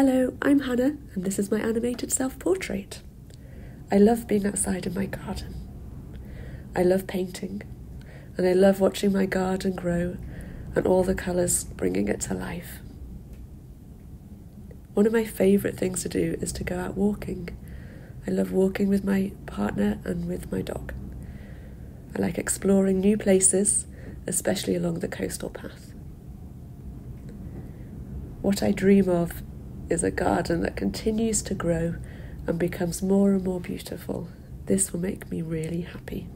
Hello, I'm Hannah, and this is my animated self portrait. I love being outside in my garden. I love painting, and I love watching my garden grow and all the colours bringing it to life. One of my favourite things to do is to go out walking. I love walking with my partner and with my dog. I like exploring new places, especially along the coastal path. What I dream of is a garden that continues to grow and becomes more and more beautiful. This will make me really happy.